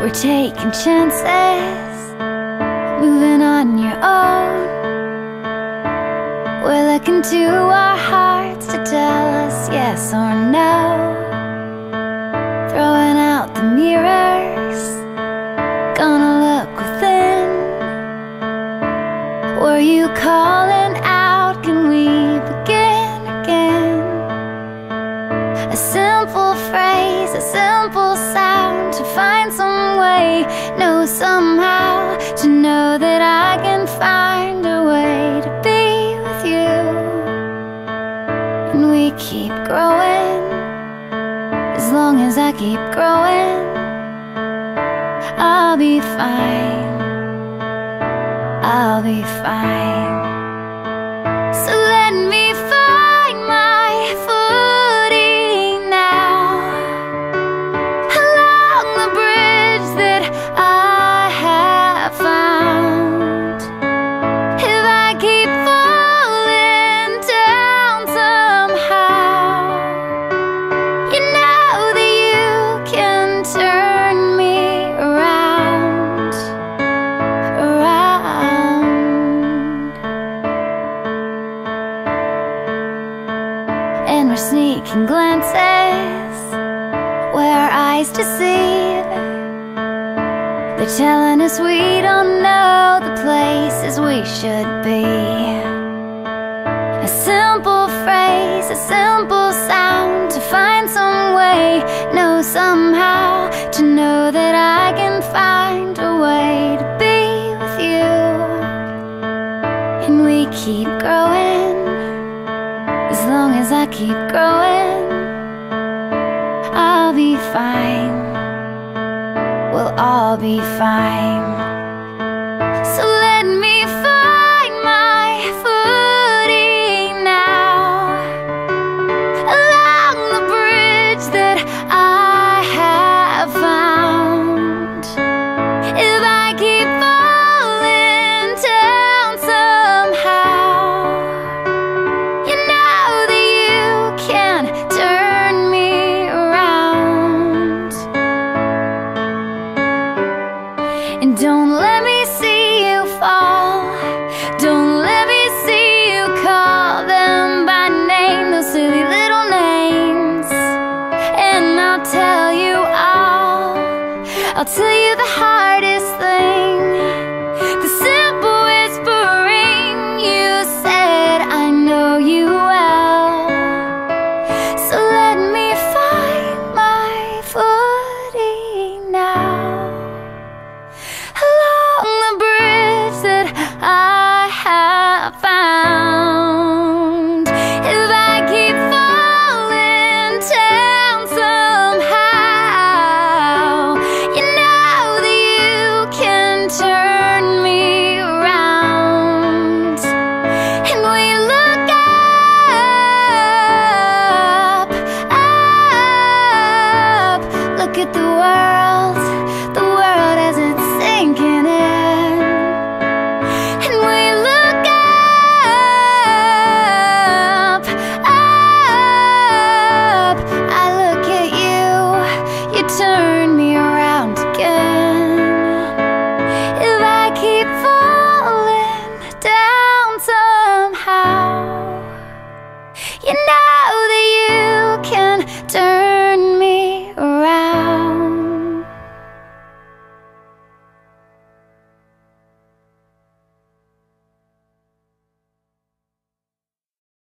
We're taking chances, moving on your own. We're looking to our hearts to tell us yes or no. Throwing out the mirrors, gonna look within. Were you calling out? Can we begin again? A simple phrase, a simple sound I keep growing. I'll be fine. I'll be fine. Glances where our eyes deceive. They're telling us we don't know the places we should be. A simple phrase, a simple sound to find some way, know somehow to know that I can find a way to be with you. And we keep growing as long as I keep growing. I'll be fine. We'll all be fine. And don't let me see you fall. Don't let me see you call them by name Those silly little names. And I'll tell you all. I'll tell you